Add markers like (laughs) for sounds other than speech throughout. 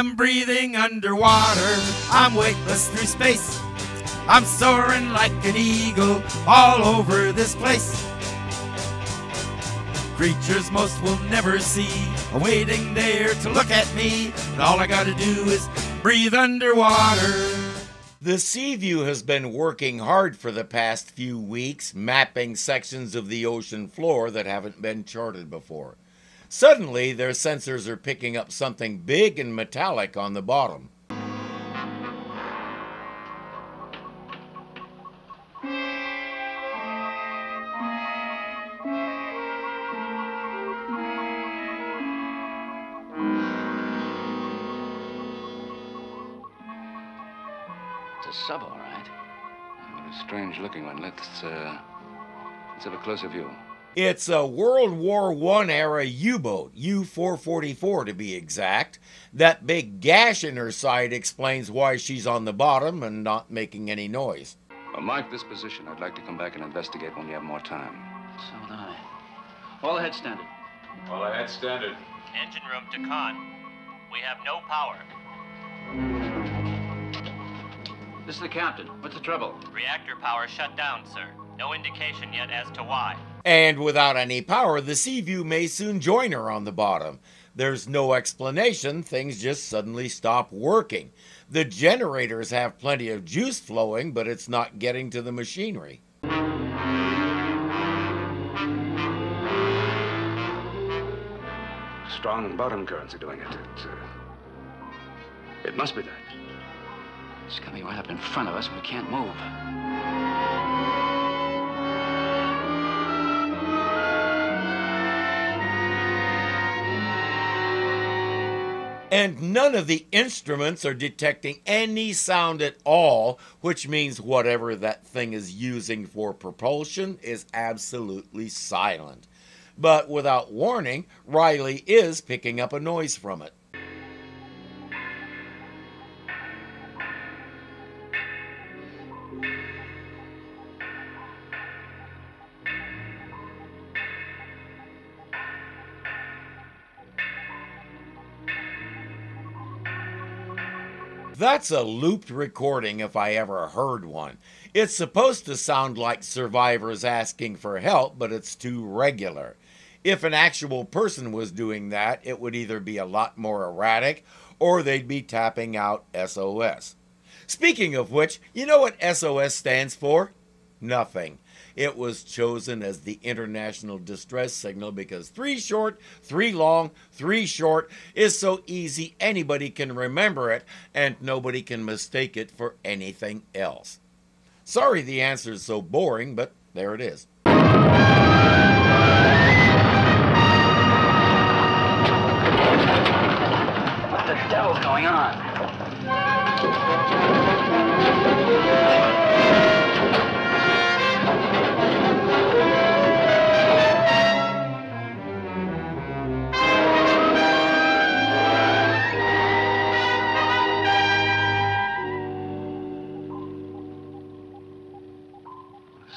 I'm breathing underwater. I'm weightless through space. I'm soaring like an eagle all over this place. Creatures most will never see are waiting there to look at me. And all I gotta do is breathe underwater. The Seaview has been working hard for the past few weeks, mapping sections of the ocean floor that haven't been charted before. Suddenly, their sensors are picking up something big and metallic on the bottom. It's a sub, all right. But a strange looking one. Let's, uh, let's have a closer view. It's a World War I era U boat, U 444 to be exact. That big gash in her side explains why she's on the bottom and not making any noise. Well, mark this position. I'd like to come back and investigate when we have more time. So would I. All ahead, standard. All ahead, standard. Engine room to con. We have no power. This is the captain. What's the trouble? Reactor power shut down, sir. No indication yet as to why. And without any power, the Seaview may soon join her on the bottom. There's no explanation, things just suddenly stop working. The generators have plenty of juice flowing, but it's not getting to the machinery. Strong bottom currents are doing it. It, uh, it must be that. It's coming right up in front of us and we can't move. And none of the instruments are detecting any sound at all, which means whatever that thing is using for propulsion is absolutely silent. But without warning, Riley is picking up a noise from it. That's a looped recording if I ever heard one. It's supposed to sound like survivors asking for help, but it's too regular. If an actual person was doing that, it would either be a lot more erratic or they'd be tapping out SOS. Speaking of which, you know what SOS stands for? Nothing. It was chosen as the international distress signal because three short, three long, three short is so easy anybody can remember it and nobody can mistake it for anything else. Sorry the answer is so boring, but there it is. What the devil's going on?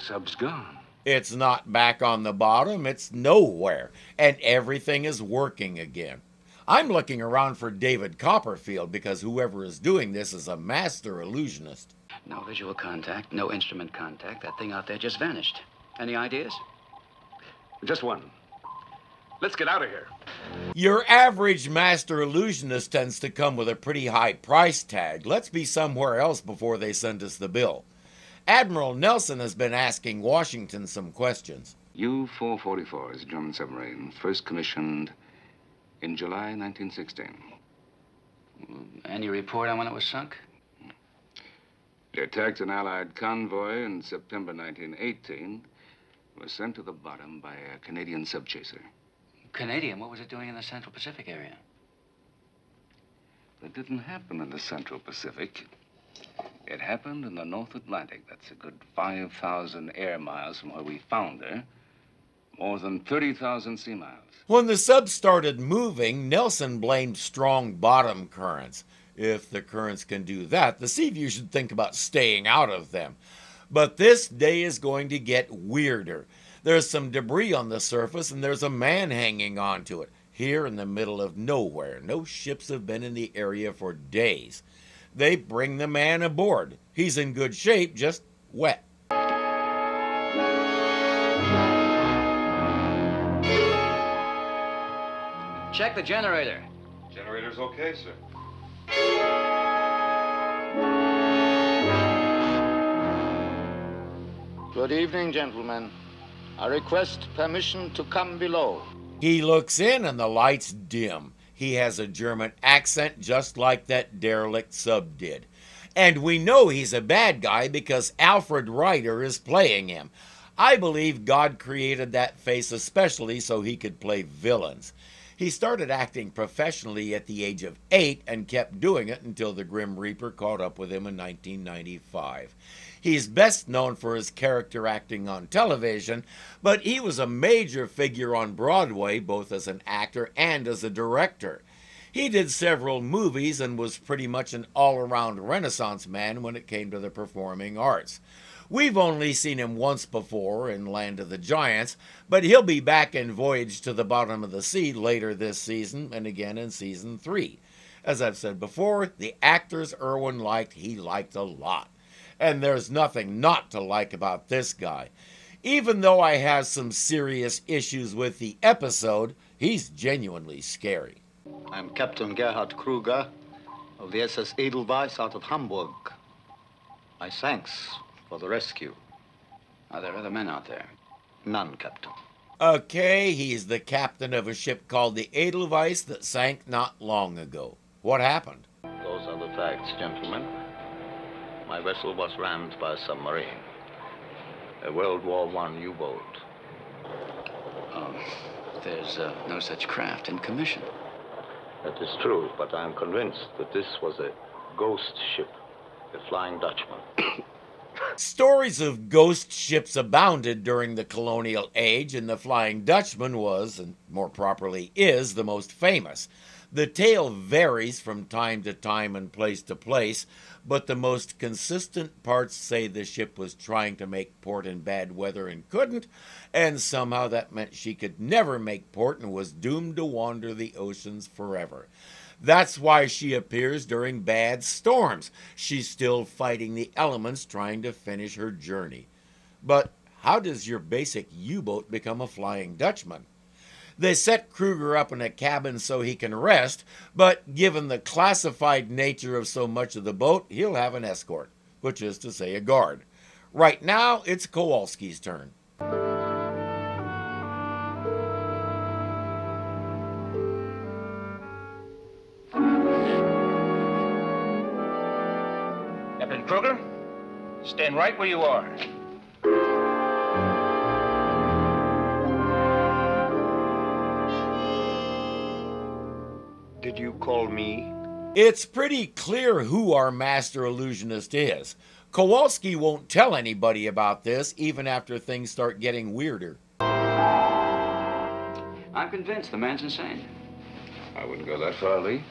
Sub's gone. It's not back on the bottom, it's nowhere, and everything is working again. I'm looking around for David Copperfield because whoever is doing this is a master illusionist. No visual contact, no instrument contact. That thing out there just vanished. Any ideas? Just one. Let's get out of here. Your average master illusionist tends to come with a pretty high price tag. Let's be somewhere else before they send us the bill. Admiral Nelson has been asking Washington some questions. U 444 is a German submarine, first commissioned in July 1916. Mm, any report on when it was sunk? It attacked an Allied convoy in September 1918. Was sent to the bottom by a Canadian subchaser. Canadian. What was it doing in the Central Pacific area? That didn't happen in the Central Pacific. It happened in the North Atlantic. That's a good 5,000 air miles from where we found her. More than 30,000 sea miles. When the sub started moving, Nelson blamed strong bottom currents. If the currents can do that, the Seaview should think about staying out of them. But this day is going to get weirder. There's some debris on the surface and there's a man hanging onto it. here in the middle of nowhere. No ships have been in the area for days. They bring the man aboard. He's in good shape, just wet. Check the generator. Generator's okay, sir. Good evening, gentlemen. I request permission to come below. He looks in and the lights dim. He has a German accent just like that derelict sub did. And we know he's a bad guy because Alfred Ryder is playing him. I believe God created that face especially so he could play villains. He started acting professionally at the age of eight and kept doing it until the Grim Reaper caught up with him in 1995. He's best known for his character acting on television, but he was a major figure on Broadway both as an actor and as a director. He did several movies and was pretty much an all around Renaissance man when it came to the performing arts. We've only seen him once before in Land of the Giants, but he'll be back in Voyage to the Bottom of the Sea later this season and again in season three. As I've said before, the actors Irwin liked, he liked a lot. And there's nothing not to like about this guy. Even though I have some serious issues with the episode, he's genuinely scary. I'm Captain Gerhard Kruger of the SS Edelweiss out of Hamburg. My thanks for the rescue. Are there other men out there? None, Captain. Okay, he's the captain of a ship called the Edelweiss that sank not long ago. What happened? Those are the facts, gentlemen. My vessel was rammed by a submarine. A World War I U-boat. Oh, there's uh, no such craft in commission. That is true, but I am convinced that this was a ghost ship, a Flying Dutchman. (coughs) Stories of ghost ships abounded during the colonial age, and the Flying Dutchman was, and more properly is, the most famous. The tale varies from time to time and place to place, but the most consistent parts say the ship was trying to make port in bad weather and couldn't, and somehow that meant she could never make port and was doomed to wander the oceans forever. That's why she appears during bad storms. She's still fighting the elements trying to finish her journey. But how does your basic U boat become a Flying Dutchman? They set Kruger up in a cabin so he can rest, but given the classified nature of so much of the boat, he'll have an escort, which is to say, a guard. Right now, it's Kowalski's turn. Stand right where you are. Did you call me? It's pretty clear who our master illusionist is. Kowalski won't tell anybody about this, even after things start getting weirder. I'm convinced the man's insane. I wouldn't go that far, Lee.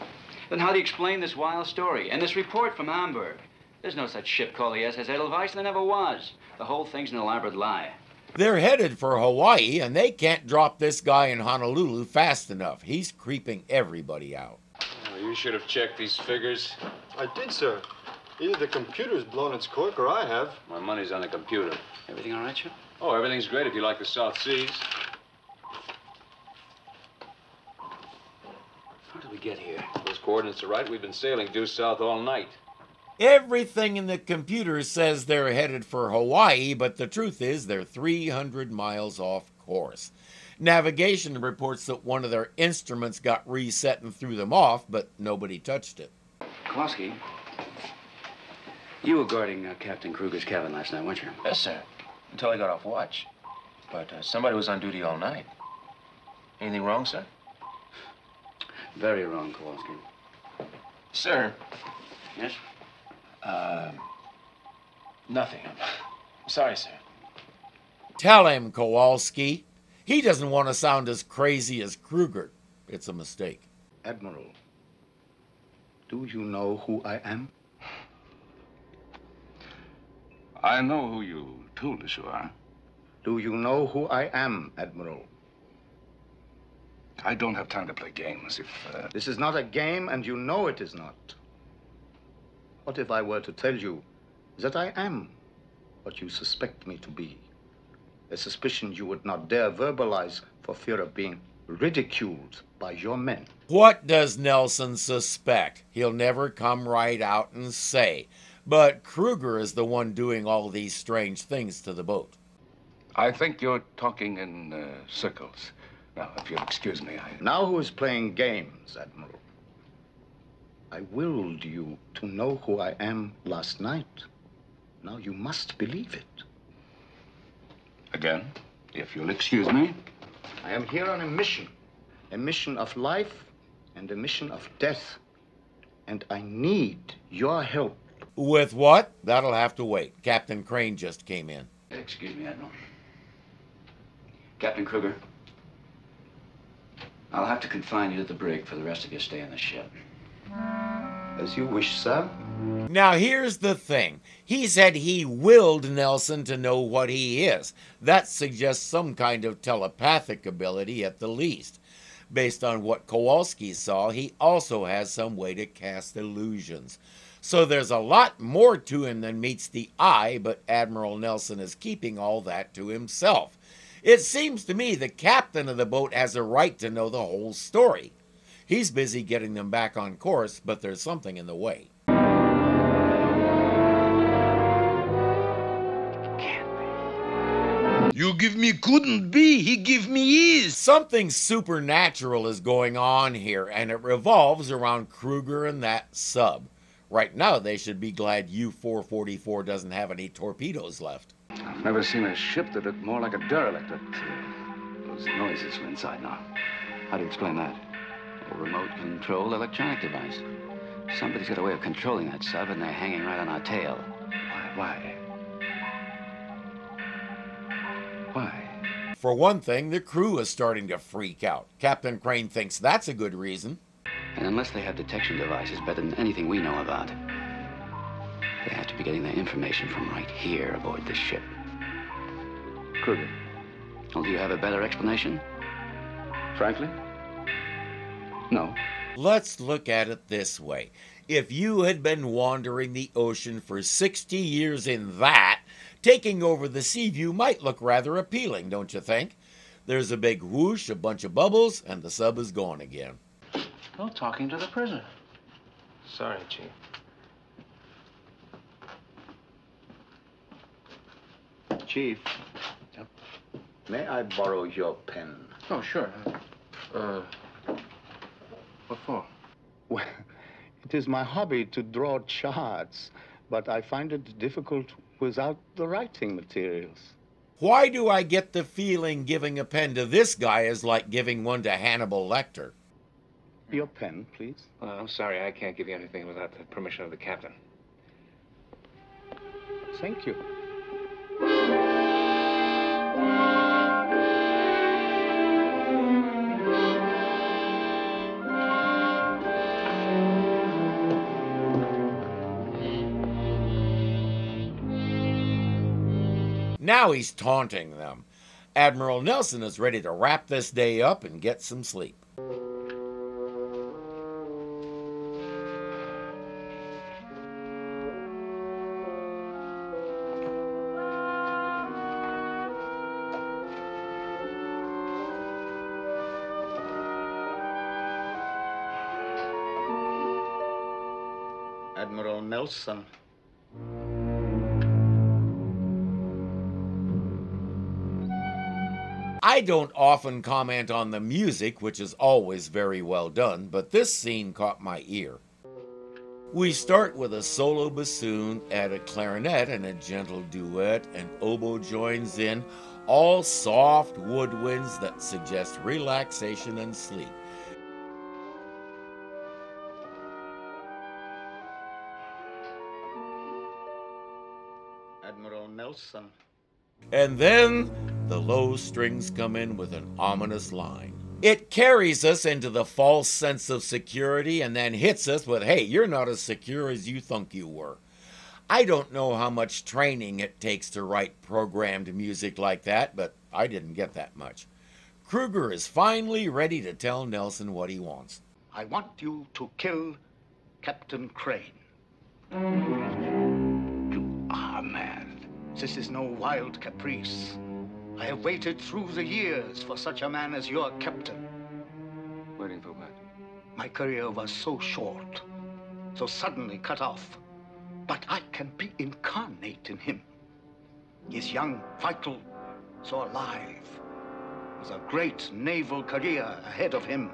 Then how do you explain this wild story and this report from Hamburg? There's no such ship called the SS Edelweiss, and there never was. The whole thing's an elaborate lie. They're headed for Hawaii, and they can't drop this guy in Honolulu fast enough. He's creeping everybody out. Oh, you should have checked these figures. I did, sir. Either the computer's blown its cork or I have. My money's on the computer. Everything all right, Chip? Oh, everything's great if you like the South Seas. How did we get here? Those coordinates are right. We've been sailing due south all night. Everything in the computer says they're headed for Hawaii, but the truth is they're 300 miles off course. Navigation reports that one of their instruments got reset and threw them off, but nobody touched it. Kowalski, you were guarding uh, Captain Kruger's cabin last night, weren't you? Yes, sir. Until I got off watch. But uh, somebody was on duty all night. Anything wrong, sir? Very wrong, Kowalski. Sir, Yes? Uh, nothing. I'm sorry, sir. Tell him, Kowalski. He doesn't want to sound as crazy as Kruger. It's a mistake. Admiral, do you know who I am? I know who you told us you are. Do you know who I am, Admiral? I don't have time to play games. If uh... This is not a game, and you know it is not. What if I were to tell you that I am what you suspect me to be? A suspicion you would not dare verbalize for fear of being ridiculed by your men. What does Nelson suspect? He'll never come right out and say. But Kruger is the one doing all these strange things to the boat. I think you're talking in uh, circles. Now, if you'll excuse me, I. Now who is playing games, Admiral? I willed you to know who I am last night. Now you must believe it. Again, if you'll excuse me. I am here on a mission. A mission of life and a mission of death. And I need your help. With what? That'll have to wait. Captain Crane just came in. Excuse me, Admiral. Captain Kruger, I'll have to confine you to the brig for the rest of your stay on the ship. As you wish, sir. Now, here's the thing. He said he willed Nelson to know what he is. That suggests some kind of telepathic ability at the least. Based on what Kowalski saw, he also has some way to cast illusions. So there's a lot more to him than meets the eye, but Admiral Nelson is keeping all that to himself. It seems to me the captain of the boat has a right to know the whole story. He's busy getting them back on course, but there's something in the way. You give me couldn't be, he give me is. Something supernatural is going on here, and it revolves around Kruger and that sub. Right now, they should be glad U 444 doesn't have any torpedoes left. I've never seen a ship that looked more like a derelict. But, uh, those noises from inside now. How do you explain that? A remote controlled electronic device. Somebody's got a way of controlling that sub, and they're hanging right on our tail. Why? Why? Why? For one thing, the crew is starting to freak out. Captain Crane thinks that's a good reason. And unless they have detection devices better than anything we know about, they have to be getting their information from right here aboard this ship. Kruger. Well, do you have a better explanation? Frankly? No. Let's look at it this way. If you had been wandering the ocean for 60 years in that, taking over the Seaview might look rather appealing, don't you think? There's a big whoosh, a bunch of bubbles, and the sub is gone again. No talking to the prisoner. Sorry, Chief. Chief. Yep. May I borrow your pen? Oh, sure. Uh, what for? Well, (laughs) it is my hobby to draw charts, but I find it difficult without the writing materials. Why do I get the feeling giving a pen to this guy is like giving one to Hannibal Lecter? Your pen, please. Uh, I'm sorry, I can't give you anything without the permission of the captain. Thank you. Now he's taunting them. Admiral Nelson is ready to wrap this day up and get some sleep. Admiral Nelson. I don't often comment on the music, which is always very well done, but this scene caught my ear. We start with a solo bassoon, add a clarinet and a gentle duet, and oboe joins in, all soft woodwinds that suggest relaxation and sleep. Admiral Nelson. And then the low strings come in with an ominous line. It carries us into the false sense of security and then hits us with, hey, you're not as secure as you think you were. I don't know how much training it takes to write programmed music like that, but I didn't get that much. Kruger is finally ready to tell Nelson what he wants. I want you to kill Captain Crane. You are mad. This is no wild caprice. I have waited through the years for such a man as your captain. Waiting for what? My career was so short, so suddenly cut off. But I can be incarnate in him. He is young, vital, so alive, with a great naval career ahead of him.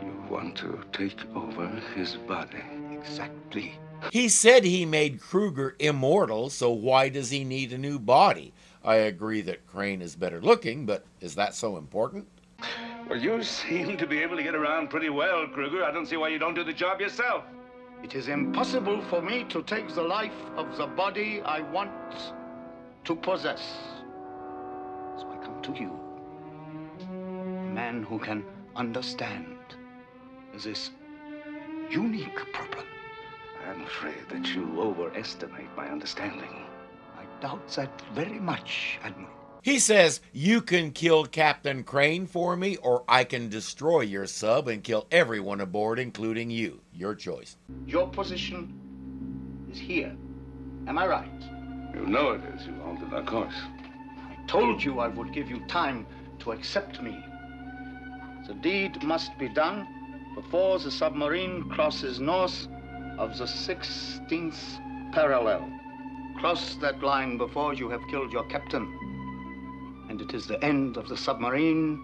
You want to take over his body? Exactly. He said he made Kruger immortal, so why does he need a new body? I agree that Crane is better looking, but is that so important? Well, you seem to be able to get around pretty well, Kruger. I don't see why you don't do the job yourself. It is impossible for me to take the life of the body I want to possess. So I come to you, a man who can understand this unique problem. I'm afraid that you overestimate my understanding. I doubt that very much, Admiral. He says, You can kill Captain Crane for me, or I can destroy your sub and kill everyone aboard, including you. Your choice. Your position is here. Am I right? You know it is. You altered our course. I told you I would give you time to accept me. The deed must be done before the submarine crosses north of the 16th parallel. Cross that line before you have killed your captain. And it is the end of the submarine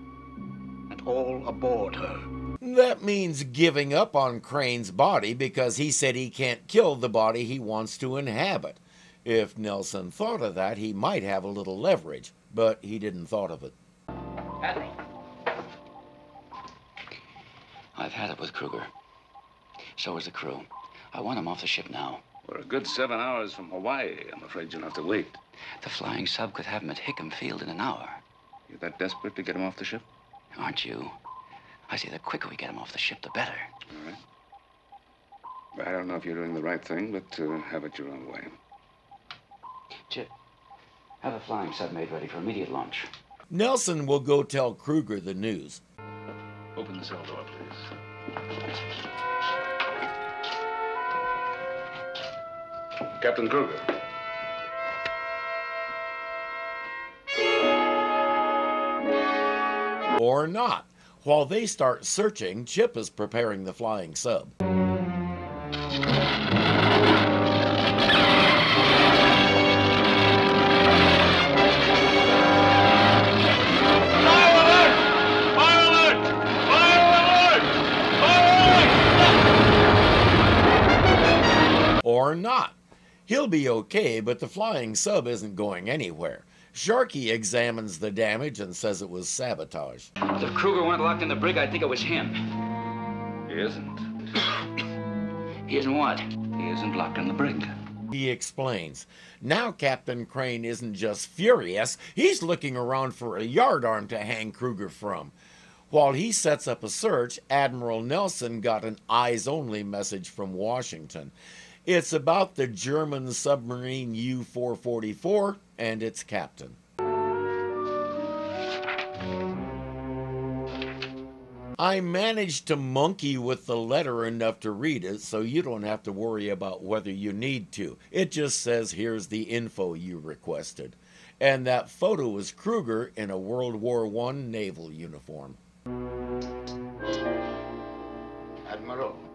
and all aboard her. That means giving up on Crane's body because he said he can't kill the body he wants to inhabit. If Nelson thought of that, he might have a little leverage, but he didn't thought of it. Admiral. I've had it with Kruger. So is the crew. I want him off the ship now. We're a good seven hours from Hawaii. I'm afraid you'll have to wait. The flying sub could have him at Hickam Field in an hour. You're that desperate to get him off the ship? Aren't you? I say the quicker we get him off the ship, the better. All right. I don't know if you're doing the right thing, but uh, have it your own way. Chip, have a flying sub made ready for immediate launch. Nelson will go tell Kruger the news. Open the cell door, please. Captain Kruger. Or not. While they start searching, Chip is preparing the flying sub. Or not. He'll be okay, but the flying sub isn't going anywhere. Sharkey examines the damage and says it was sabotage. If Kruger went locked in the brig, I'd think it was him. He isn't. (coughs) He isn't what? He isn't locked in the brig. He explains. Now Captain Crane isn't just furious, he's looking around for a yardarm to hang Kruger from. While he sets up a search, Admiral Nelson got an eyes only message from Washington. It's about the German submarine U 444 and its captain. I managed to monkey with the letter enough to read it, so you don't have to worry about whether you need to. It just says here's the info you requested. And that photo is Kruger in a World War I naval uniform. Admiral.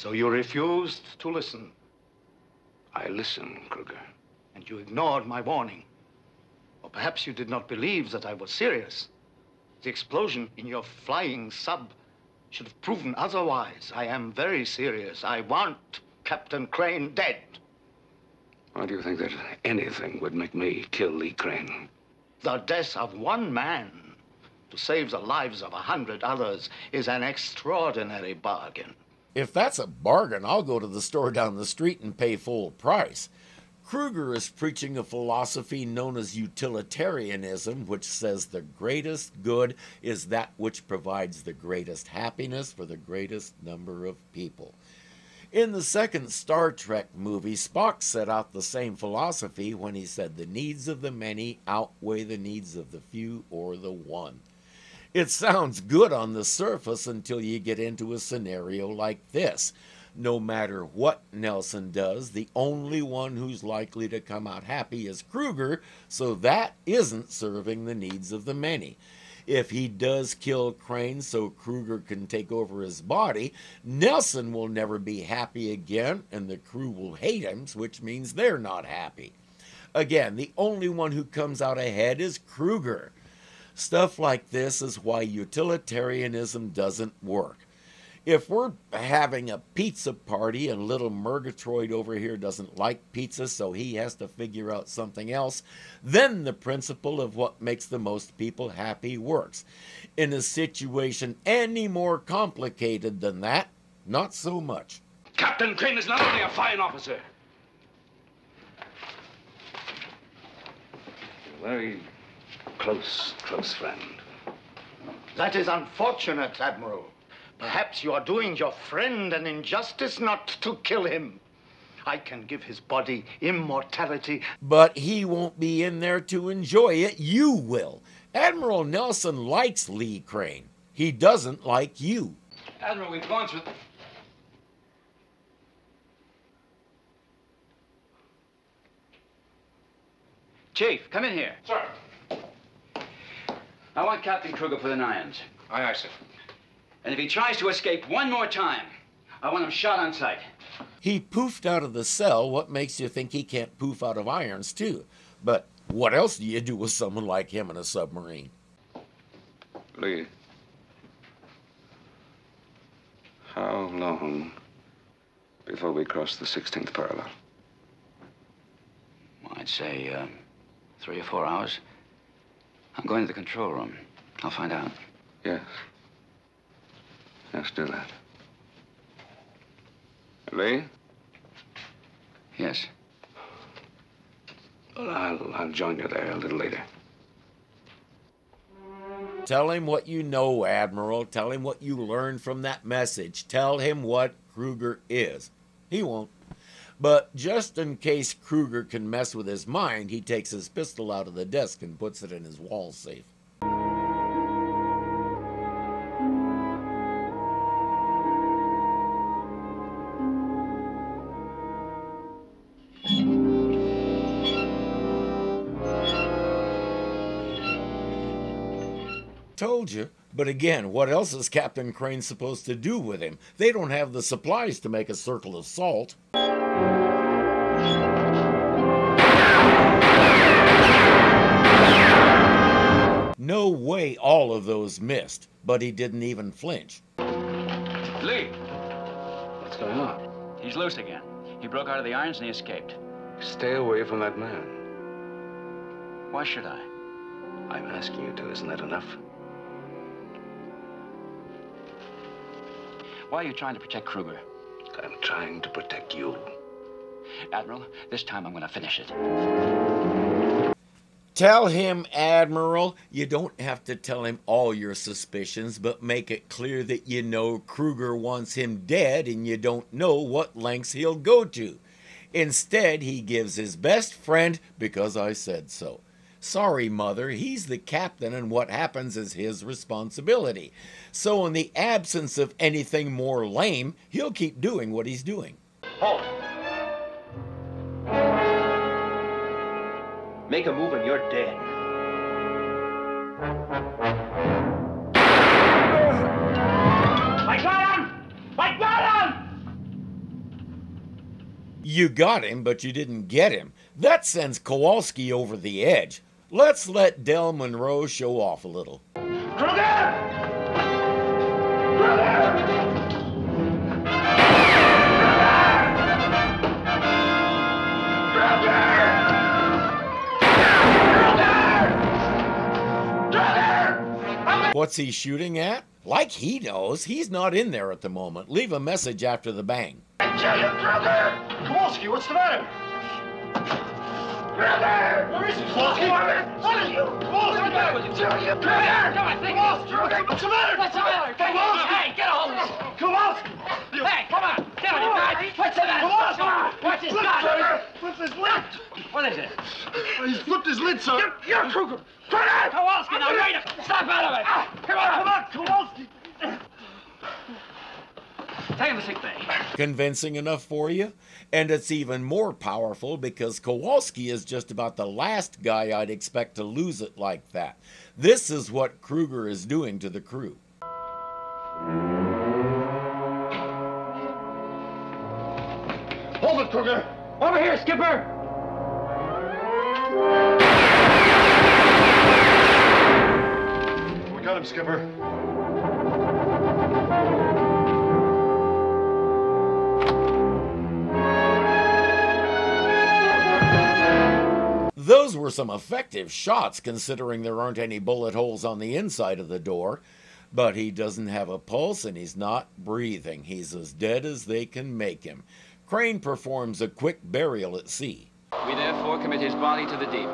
So you refused to listen, I listened, Kruger. and you ignored my warning. Or perhaps you did not believe that I was serious. The explosion in your flying sub should have proven otherwise. I am very serious. I want Captain Crane dead. Why do you think that anything would make me kill Lee Crane? The death of one man to save the lives of a hundred others is an extraordinary bargain. If that's a bargain, I'll go to the store down the street and pay full price. Kruger is preaching a philosophy known as utilitarianism, which says the greatest good is that which provides the greatest happiness for the greatest number of people. In the second Star Trek movie, Spock set out the same philosophy when he said the needs of the many outweigh the needs of the few or the one. It sounds good on the surface until you get into a scenario like this. No matter what Nelson does, the only one who's likely to come out happy is Kruger, so that isn't serving the needs of the many. If he does kill Crane so Kruger can take over his body, Nelson will never be happy again, and the crew will hate him, which means they're not happy. Again, the only one who comes out ahead is Kruger. Stuff like this is why utilitarianism doesn't work. If we're having a pizza party and little Murgatroyd over here doesn't like pizza, so he has to figure out something else, then the principle of what makes the most people happy works. In a situation any more complicated than that, not so much. Captain Crane is not only a fine officer. Very close, close friend. That is unfortunate, Admiral. Perhaps you are doing your friend an injustice not to kill him. I can give his body immortality. But he won't be in there to enjoy it. You will. Admiral Nelson likes Lee Crane. He doesn't like you. Admiral, we've gone through. Chief, come in here. Sir. I want Captain Kruger for the Nines. Aye, aye, sir. And if he tries to escape one more time, I want him shot on sight. He poofed out of the cell. What makes you think he can't poof out of irons, too? But what else do you do with someone like him in a submarine? Lee. How long before we cross the 16th parallel? Well, I'd say uh, three or four hours. I'm going to the control room. I'll find out. Yes. Let's do that. Lee? Yes. Well, I'll, I'll join you there a little later. Tell him what you know, Admiral. Tell him what you learned from that message. Tell him what Kruger is. He won't. But just in case Kruger can mess with his mind, he takes his pistol out of the desk and puts it in his wall safe. Told you. But again, what else is Captain Crane supposed to do with him? They don't have the supplies to make a circle of salt. No way all of those missed, but he didn't even flinch. Lee! What's going on? He's loose again. He broke out of the irons and he escaped. Stay away from that man. Why should I? I'm asking you to. Isn't that enough? Why are you trying to protect Kruger? I'm trying to protect you. Admiral, this time I'm going to finish it. Tell him, Admiral, you don't have to tell him all your suspicions, but make it clear that you know Kruger wants him dead and you don't know what lengths he'll go to. Instead, he gives his best friend because I said so. Sorry, Mother, he's the captain and what happens is his responsibility. So, in the absence of anything more lame, he'll keep doing what he's doing. Halt! Make a move and you're dead. I got him! I got him! You got him, but you didn't get him. That sends Kowalski over the edge. Let's let Del Monroe show off a little. Kruger! Kruger! (laughs) What's he shooting at? Like he knows, he's not in there at the moment. Leave a message after the bang. Tell you, Kruger! Kowalski, what's the matter? Kruger! Where is he? Kowalski! What are you? Kowalski! What's the matter with you? Tell you, Kruger! Come on, think Kowalski! What's the matter? What's the matter? Kowalski! Hey, get a hold of this! Kowalski! Hey, come on! Get on your back! What is it? He's flipped his lid, sir. You're, you're Kruger. Turn out! Kowalski, now wait a... Stop out of it! Ah, come on, come on, Kowalski. Take him to sick bay. Convincing enough for you? And it's even more powerful because Kowalski is just about the last guy I'd expect to lose it like that. This is what Kruger is doing to the crew. Kruger. Over here, Skipper! We got him, Skipper. Those were some effective shots considering there aren't any bullet holes on the inside of the door. But he doesn't have a pulse and he's not breathing. He's as dead as they can make him. Crane performs a quick burial at sea. We therefore commit his body to the deep,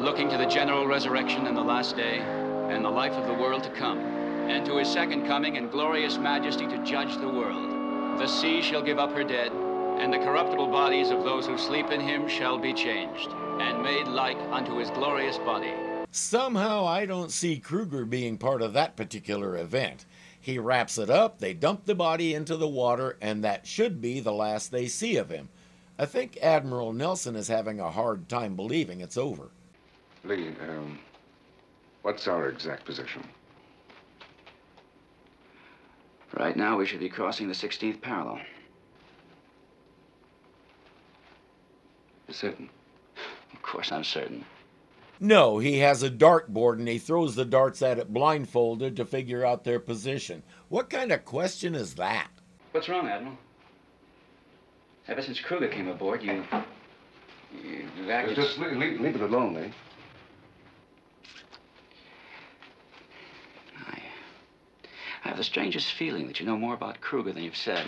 looking to the general resurrection in the last day, and the life of the world to come, and to his second coming in glorious majesty to judge the world. The sea shall give up her dead, and the corruptible bodies of those who sleep in him shall be changed, and made like unto his glorious body. Somehow I don't see Kruger being part of that particular event. He wraps it up, they dump the body into the water, and that should be the last they see of him. I think Admiral Nelson is having a hard time believing it's over. Lee, um, what's our exact position? Right now, we should be crossing the 16th parallel. You're certain? Of course, I'm certain. No, he has a dartboard and he throws the darts at it blindfolded to figure out their position. What kind of question is that? What's wrong, Admiral? Ever since Kruger came aboard, you. You've acted. Just leave, leave, leave it alone, eh? Lee. I have the strangest feeling that you know more about Kruger than you've said.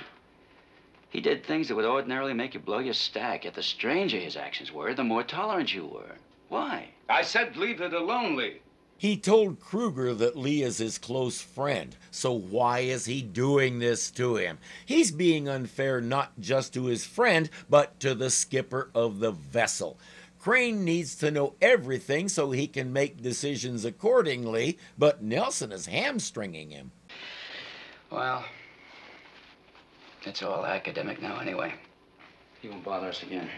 He did things that would ordinarily make you blow your stack, yet the stranger his actions were, the more tolerant you were. Why? I said leave it alone, Lee. He told Kruger that Lee is his close friend, so why is he doing this to him? He's being unfair not just to his friend, but to the skipper of the vessel. Crane needs to know everything so he can make decisions accordingly, but Nelson is hamstringing him. Well, it's all academic now, anyway. He won't bother us again.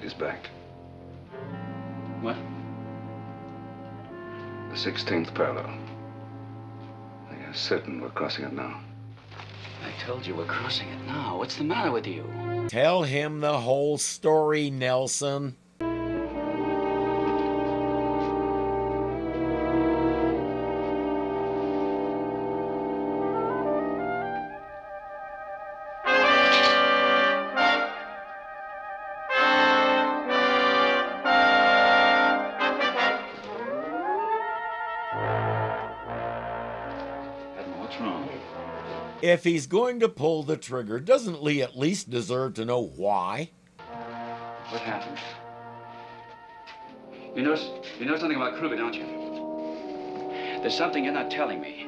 He's back. What? The 16th parallel. You're certain we're crossing it now. I told you we're crossing it now. What's the matter with you? Tell him the whole story, Nelson. If he's going to pull the trigger, doesn't Lee at least deserve to know why? What happened? You know, you know something about Kruger, don't you? There's something you're not telling me.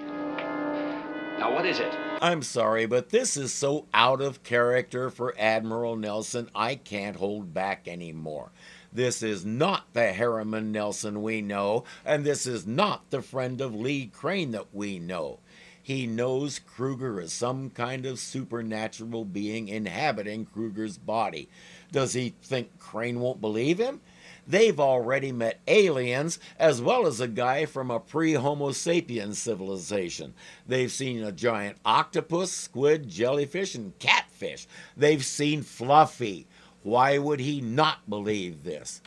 Now, what is it? I'm sorry, but this is so out of character for Admiral Nelson, I can't hold back anymore. This is not the Harriman Nelson we know, and this is not the friend of Lee Crane that we know. He knows Kruger is some kind of supernatural being inhabiting Kruger's body. Does he think Crane won't believe him? They've already met aliens as well as a guy from a pre Homo sapiens civilization. They've seen a giant octopus, squid, jellyfish, and catfish. They've seen Fluffy. Why would he not believe this?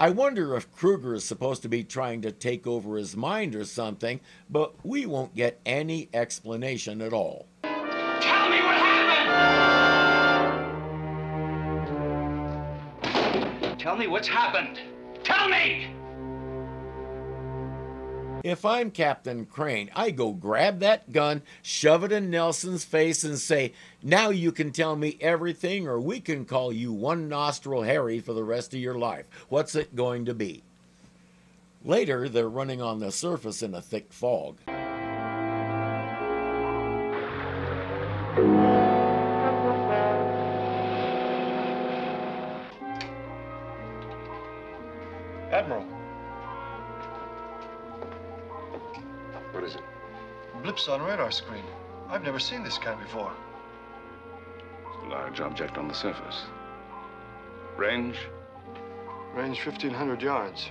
I wonder if Kruger is supposed to be trying to take over his mind or something, but we won't get any explanation at all. Tell me what happened! Tell me what's happened. Tell me! If I'm Captain Crane, I go grab that gun, shove it in Nelson's face, and say, Now you can tell me everything, or we can call you One Nostril Harry for the rest of your life. What's it going to be? Later, they're running on the surface in a thick fog. Admiral, blips on radar screen. I've never seen this kind before. It's a large object on the surface. Range? Range 1,500 yards.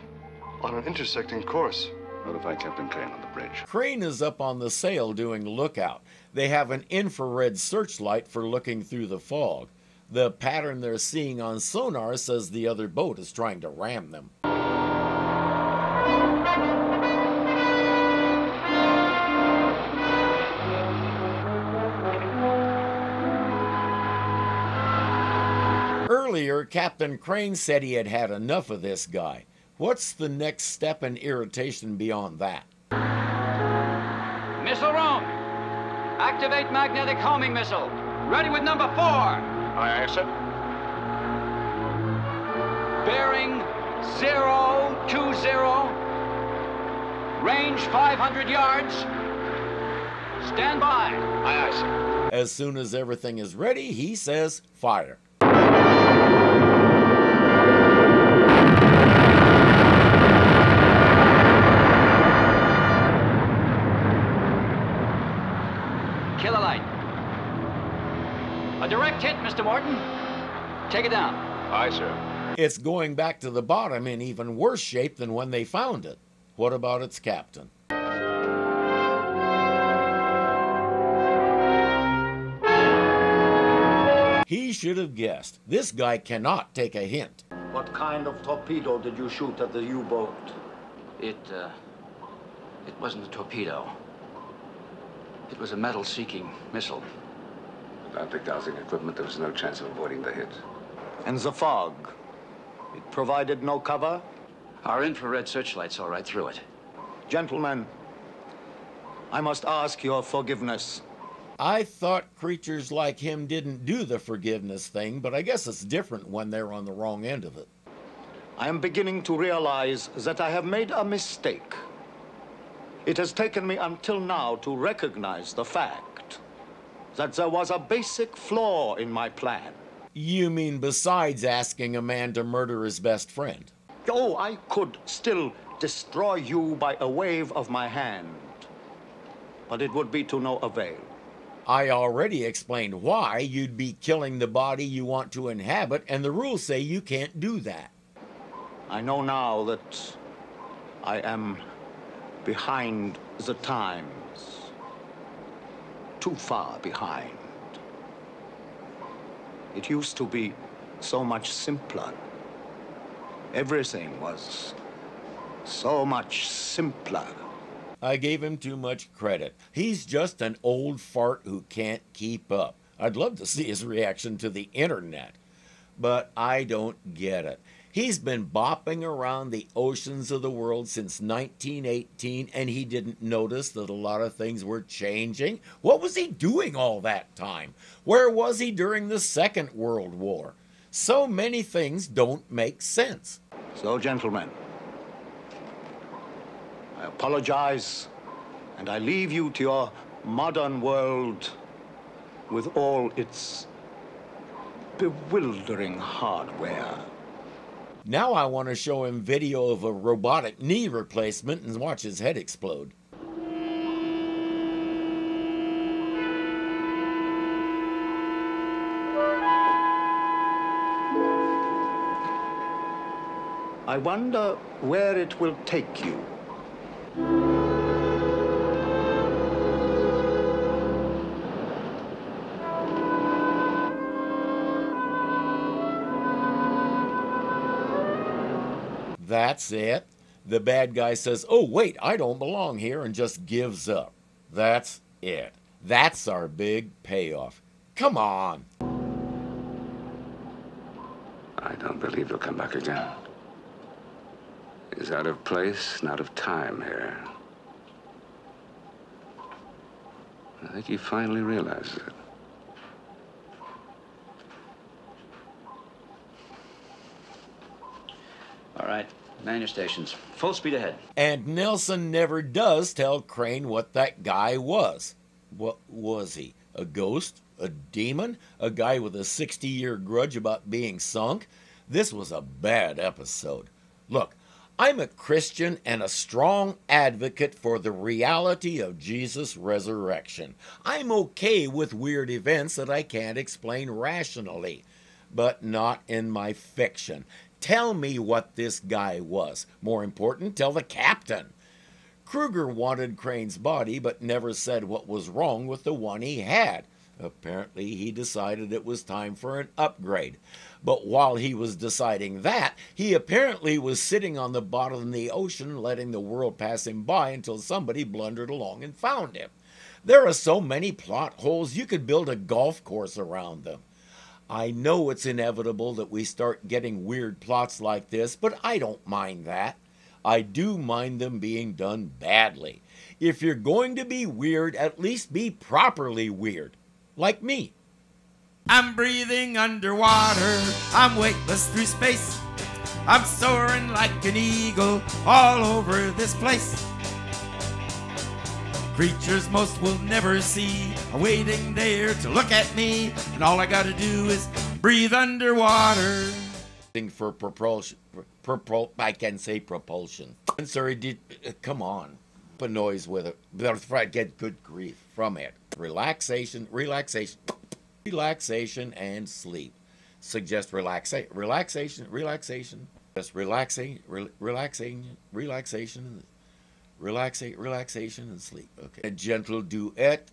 On an intersecting course. Notify Captain Crane on the bridge. Crane is up on the sail doing lookout. They have an infrared searchlight for looking through the fog. The pattern they're seeing on sonar says the other boat is trying to ram them. Captain Crane said he had had enough of this guy. What's the next step in irritation beyond that? Missile room. Activate magnetic homing missile. Ready with number four. Aye, aye, sir. Bearing zero two zero. Range 500 yards. Stand by. Aye, aye, sir. As soon as everything is ready, he says, fire. Mr. Morton. Take it down. Aye, sir. It's going back to the bottom in even worse shape than when they found it. What about its captain? He should have guessed. This guy cannot take a hint. What kind of torpedo did you shoot at the U-boat? It, uh, it wasn't a torpedo. It was a metal-seeking missile. Without the dowsing equipment, there was no chance of avoiding the hit. And the fog? It provided no cover? Our infrared searchlight saw right through it. Gentlemen, I must ask your forgiveness. I thought creatures like him didn't do the forgiveness thing, but I guess it's different when they're on the wrong end of it. I am beginning to realize that I have made a mistake. It has taken me until now to recognize the fact that there was a basic flaw in my plan. You mean besides asking a man to murder his best friend? Oh, I could still destroy you by a wave of my hand. But it would be to no avail. I already explained why you'd be killing the body you want to inhabit, and the rules say you can't do that. I know now that I am behind the times. Too far behind. It used to be so much simpler. Everything was so much simpler. I gave him too much credit. He's just an old fart who can't keep up. I'd love to see his reaction to the internet. But I don't get it. He's been bopping around the oceans of the world since 1918 and he didn't notice that a lot of things were changing. What was he doing all that time? Where was he during the Second World War? So many things don't make sense. So, gentlemen, I apologize and I leave you to your modern world with all its bewildering hardware. Now I want to show him video of a robotic knee replacement and watch his head explode. I wonder where it will take you. That's it. The bad guy says, Oh, wait, I don't belong here, and just gives up. That's it. That's our big payoff. Come on. I don't believe he'll come back again. He's out of place and out of time here. I think he finally realizes it. All right, man your stations. Full speed ahead. And Nelson never does tell Crane what that guy was. What was he? A ghost? A demon? A guy with a 60 year grudge about being sunk? This was a bad episode. Look, I'm a Christian and a strong advocate for the reality of Jesus' resurrection. I'm okay with weird events that I can't explain rationally, but not in my fiction. Tell me what this guy was. More important, tell the captain. Kruger wanted Crane's body, but never said what was wrong with the one he had. Apparently, he decided it was time for an upgrade. But while he was deciding that, he apparently was sitting on the bottom of the ocean, letting the world pass him by until somebody blundered along and found him. There are so many plot holes, you could build a golf course around them. I know it's inevitable that we start getting weird plots like this, but I don't mind that. I do mind them being done badly. If you're going to be weird, at least be properly weird. Like me. I'm breathing underwater. I'm weightless through space. I'm soaring like an eagle all over this place. Creatures most will never see waiting there to look at me, and all I gotta do is breathe underwater. For propulsion, propul, I can say propulsion. I'm sorry, did uh, come on, put noise with it. But get good grief from it. Relaxation, relaxation, relaxation, and sleep. Suggest relaxation, relaxation, relaxation. Just relaxing, re- relaxing, relaxation relaxate, relaxation, and sleep. Okay. A gentle duet,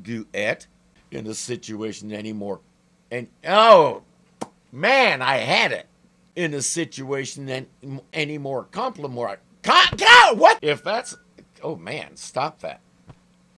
duet in a situation anymore. And oh, man, I had it in a situation and any more compliment. What? If that's, oh man, stop that.